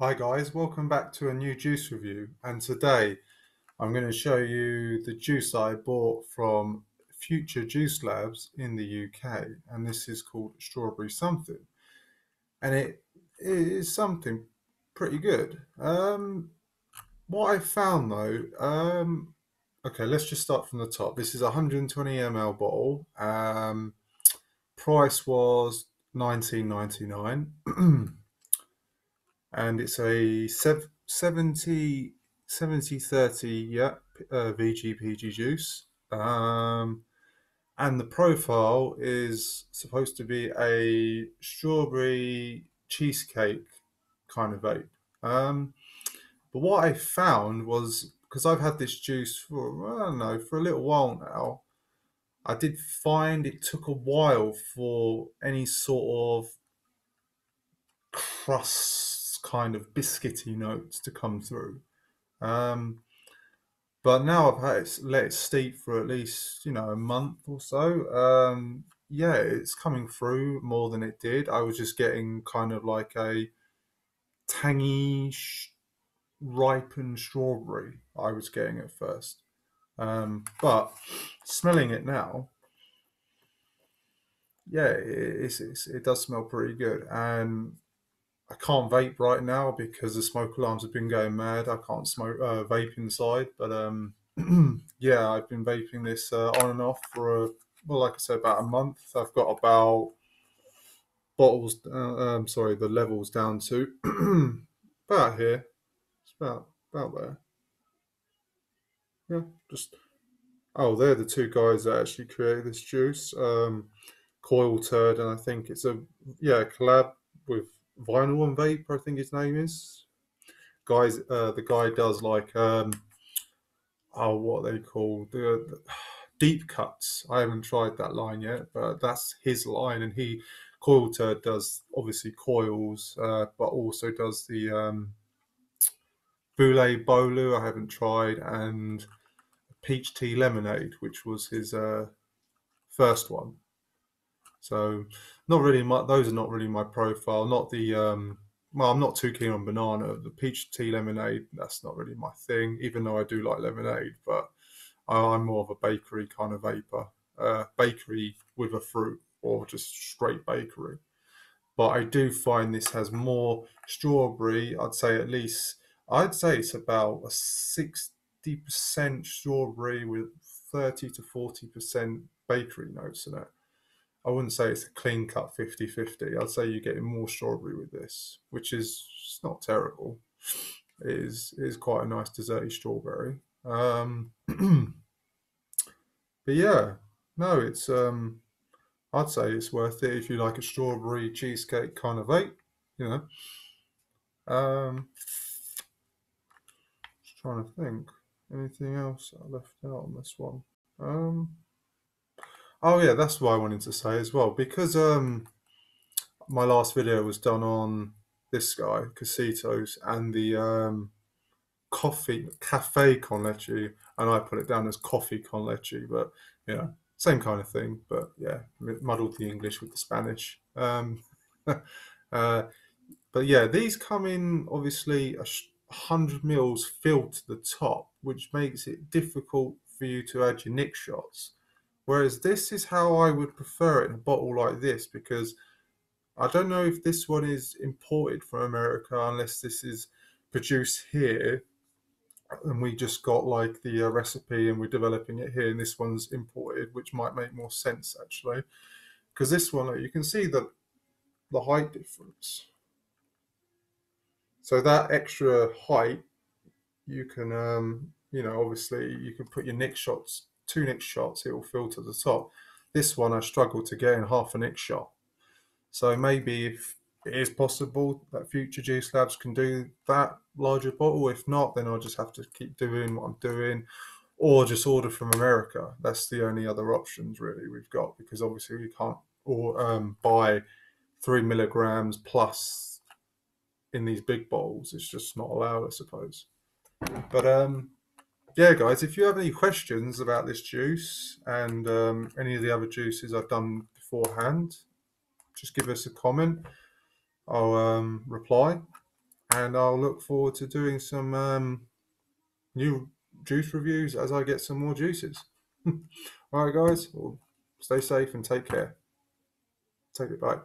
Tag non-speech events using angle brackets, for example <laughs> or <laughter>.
Hi guys, welcome back to a new juice review and today I'm going to show you the juice I bought from Future Juice Labs in the UK and this is called Strawberry Something and it is something pretty good. Um, what I found though, um, okay let's just start from the top. This is a 120 ml bottle, um, price was 19.99 <clears throat> and it's a 70 70 30 yeah uh, VGPG juice. Um, and the profile is supposed to be a strawberry cheesecake kind of vape. Um, but what I found was because I've had this juice for I don't know for a little while now I did find it took a while for any sort of crust kind of biscuity notes to come through. Um, but now I've had it, let it steep for at least you know a month or so. Um, yeah, it's coming through more than it did. I was just getting kind of like a tangy, ripened strawberry. I was getting at first, um, but smelling it now, yeah, it, it does smell pretty good. And I can't vape right now because the smoke alarms have been going mad. I can't smoke uh, vape inside, but um, <clears throat> yeah, I've been vaping this uh, on and off for a, well, like I said, about a month. I've got about bottles. Uh, um, sorry, the levels down to <clears throat> about here. It's about about there. Yeah, just oh, they're the two guys that actually created this juice. Um, Coilturd, and I think it's a yeah collab with Vinyl and Vape, I think his name is. Guys, uh, the guy does like um, oh, what they call the, the, <sighs> deep cuts. I haven't tried that line yet, but that's his line, and he Coilturd does obviously coils, uh, but also does the um, Boule Bolu. I haven't tried, and Peach Tea Lemonade, which was his uh, first one. So not really my those are not really my profile. Not the um, well, I'm not too keen on banana. The peach tea lemonade, that's not really my thing. Even though I do like lemonade, but I'm more of a bakery kind of vapor. Uh, bakery with a fruit or just straight bakery. But I do find this has more strawberry. I'd say at least I'd say it's about a sixty percent strawberry with thirty to forty percent bakery notes in it. I wouldn't say it's a clean cut 50 50. I'd say you're getting more strawberry with this, which is not terrible. It is, it is quite a nice desserty strawberry. Um, <clears throat> but yeah, no, it's um, I'd say it's worth it if you like a strawberry cheesecake kind of vape, you know. Um, just trying to think. Anything else I left out on this one? Um, Oh yeah, that's what I wanted to say as well. Because um, my last video was done on this guy, Casitos, and the um, coffee cafe con leche, and I put it down as coffee con leche, but yeah, same kind of thing. But yeah, muddled the English with the Spanish. Um, <laughs> uh, but yeah, these come in obviously a hundred mils filled to the top, which makes it difficult for you to add your nick shots. Whereas this is how I would prefer it in a bottle like this because I don't know if this one is imported from America unless this is produced here and we just got like the uh, recipe and we're developing it here and this one's imported which might make more sense actually. Because this one you can see the the height difference. So that extra height you can um you know obviously you can put your nick shots two nick shots, it will filter to the top. This one I struggled to get in half a nick shot. So maybe if it is possible that future juice labs can do that larger bottle, if not, then I'll just have to keep doing what I'm doing or just order from America. That's the only other options really we've got because obviously we can't or um, buy three milligrams plus in these big bowls. It's just not allowed, I suppose. But um, yeah, guys, if you have any questions about this juice and um, any of the other juices I've done beforehand, just give us a comment. I'll um, reply. and I'll look forward to doing some um, new juice reviews as I get some more juices. <laughs> All right, guys, well, stay safe and take care. Take it back.